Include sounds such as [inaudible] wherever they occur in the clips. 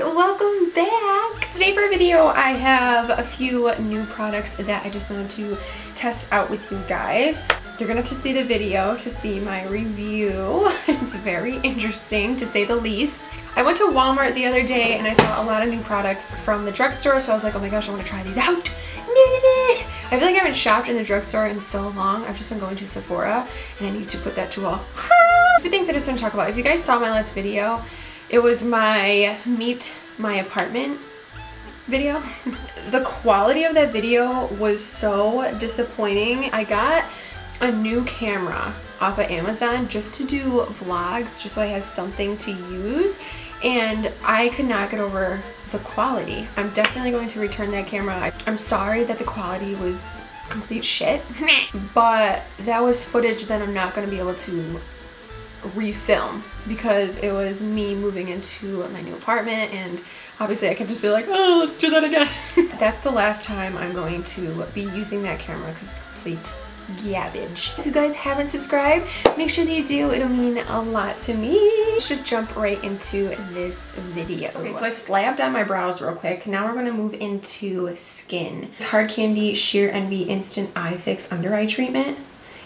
welcome back. Today for a video I have a few new products that I just wanted to test out with you guys. You're gonna have to see the video to see my review. [laughs] It's very interesting to say the least. I went to Walmart the other day and I saw a lot of new products from the drugstore so I was like oh my gosh I want to try these out. [laughs] I feel like I haven't shopped in the drugstore in so long. I've just been going to Sephora and I need to put that to a a few things I just want to talk about. If you guys saw my last video, it was my meet my apartment video. [laughs] the quality of that video was so disappointing. I got a new camera off of Amazon just to do vlogs, just so I have something to use. And I could not get over the quality. I'm definitely going to return that camera. I'm sorry that the quality was complete shit, [laughs] but that was footage that I'm not going to be able to refilm because it was me moving into my new apartment and obviously I could just be like, oh, let's do that again. [laughs] That's the last time I'm going to be using that camera because it's complete garbage. If you guys haven't subscribed, make sure that you do. It'll mean a lot to me. Should jump right into this video. Okay, so I slabbed on my brows real quick. Now we're gonna move into skin. It's Hard Candy Sheer Envy Instant Eye Fix Under Eye Treatment.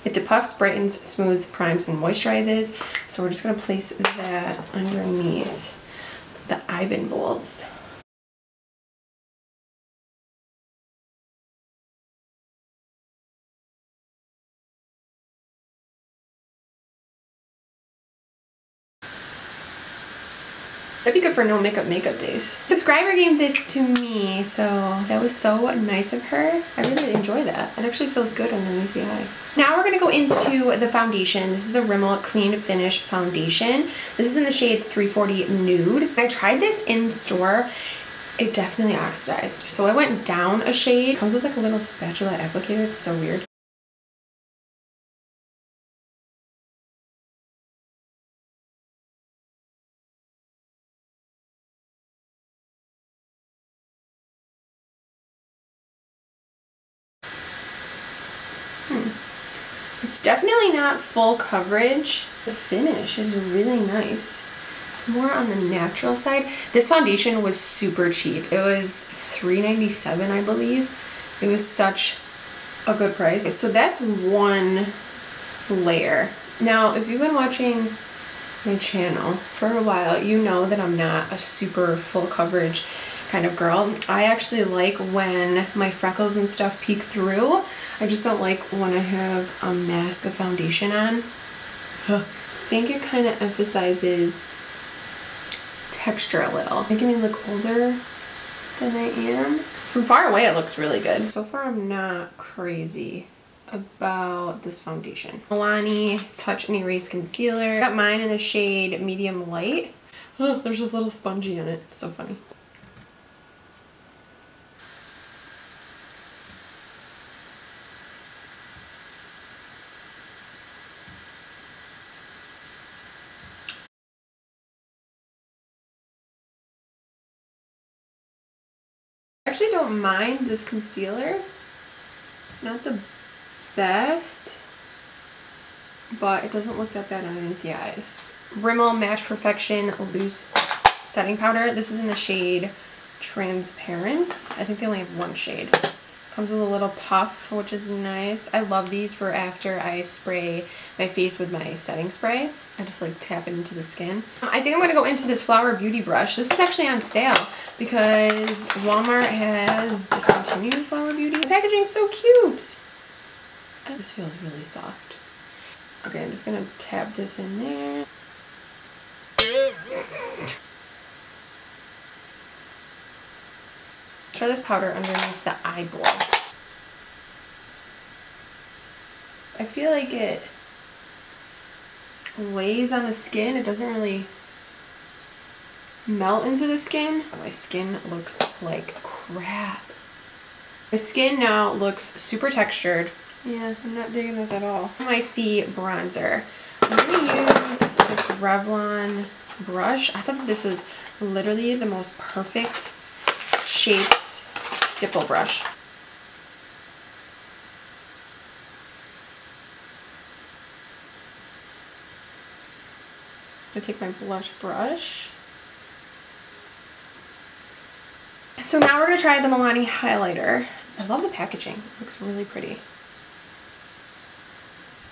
It depuffs, brightens, smooths, primes, and moisturizes. So we're just gonna place that underneath the Iben bowls. That'd be good for no makeup makeup days. Subscriber gave this to me, so that was so nice of her. I really enjoy that. It actually feels good underneath the eye. Now we're gonna go into the foundation. This is the Rimmel Clean Finish Foundation. This is in the shade 340 Nude. I tried this in store it definitely oxidized. So I went down a shade. It comes with like a little spatula applicator. It's so weird. It's definitely not full coverage. The finish is really nice. It's more on the natural side. This foundation was super cheap. It was $3.97, I believe. It was such a good price. So that's one layer. Now, if you've been watching my channel for a while, you know that I'm not a super full coverage kind of girl. I actually like when my freckles and stuff peek through. I just don't like when I have a mask of foundation on. I think it kind of emphasizes texture a little, making me look older than I am. From far away it looks really good. So far I'm not crazy about this foundation. Milani Touch and Erase Concealer. Got mine in the shade Medium Light. Oh, there's this little spongy in it. It's so funny. Actually don't mind this concealer. It's not the best, but it doesn't look that bad underneath the eyes. Rimmel Match Perfection Loose Setting Powder. This is in the shade Transparent. I think they only have one shade. Comes with a little puff, which is nice. I love these for after I spray my face with my setting spray. I just like tap it into the skin. Um, I think I'm gonna go into this Flower Beauty brush. This is actually on sale because Walmart has discontinued Flower Beauty. The packaging's so cute. This feels really soft. Okay, I'm just gonna tap this in there. Try this powder underneath the eyeball. I feel like it lays on the skin. It doesn't really melt into the skin. My skin looks like crap. My skin now looks super textured. Yeah, I'm not digging this at all. My C bronzer. I'm gonna use this Revlon brush. I thought that this was literally the most perfect shaped stipple brush. Gonna take my blush brush So now we're gonna try the Milani highlighter. I love the packaging, it looks really pretty.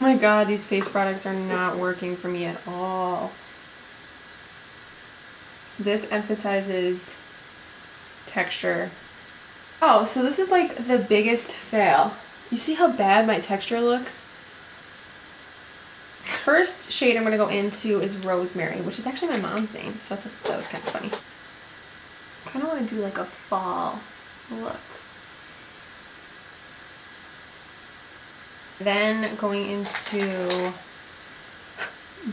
Oh my god, these face products are not working for me at all. This emphasizes texture. Oh, so this is like the biggest fail. You see how bad my texture looks? First shade I'm going to go into is Rosemary, which is actually my mom's name, so I thought that was kind of funny. Kind of want to do like a fall look. Then going into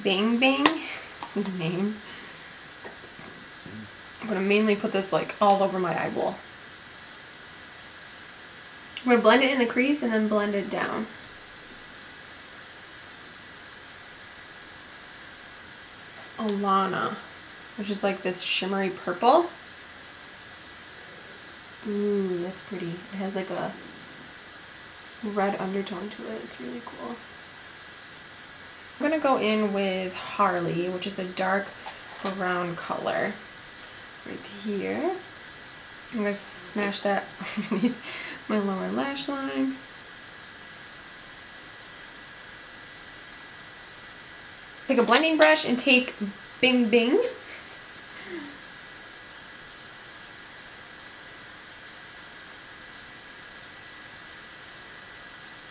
Bing Bing, [laughs] these names. I'm going to mainly put this like all over my eyeball. I'm going to blend it in the crease and then blend it down. Alana, which is like this shimmery purple. Ooh, that's pretty. It has like a red undertone to it. It's really cool. I'm gonna go in with Harley, which is a dark brown color right here. I'm gonna smash that underneath [laughs] my lower lash line. Take a blending brush and take Bing Bing.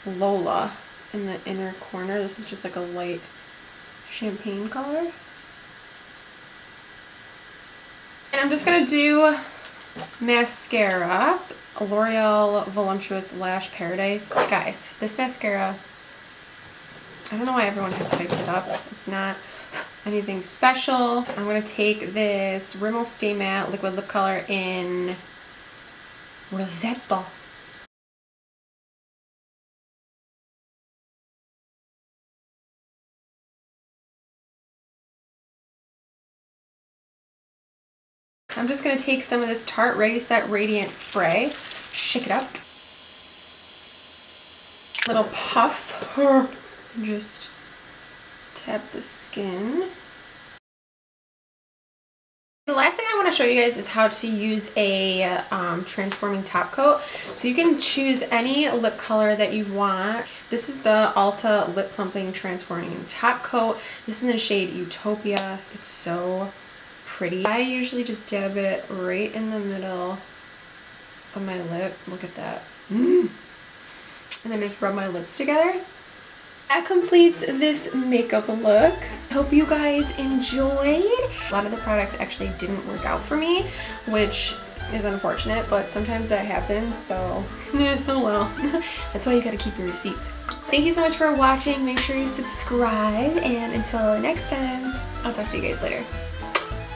Lola in the inner corner. This is just like a light champagne color. And I'm just going to do mascara. L'Oreal Voluptuous Lash Paradise. Guys, this mascara, I don't know why everyone has hyped it up. It's not anything special. I'm going to take this Rimmel Stay Matte Liquid Lip Color in Rosetta. I'm just going to take some of this Tarte Ready Set Radiant Spray, shake it up. Little puff, [laughs] just tap the skin. The last thing I want to show you guys is how to use a um, transforming top coat. So you can choose any lip color that you want. This is the Ulta Lip Plumping Transforming Top Coat. This is in the shade Utopia. It's so pretty. I usually just dab it right in the middle of my lip. Look at that. Mm. And then just rub my lips together. That completes this makeup look. Hope you guys enjoyed. A lot of the products actually didn't work out for me, which is unfortunate, but sometimes that happens, so [laughs] well. [laughs] That's why you gotta keep your receipts. Thank you so much for watching. Make sure you subscribe, and until next time, I'll talk to you guys later.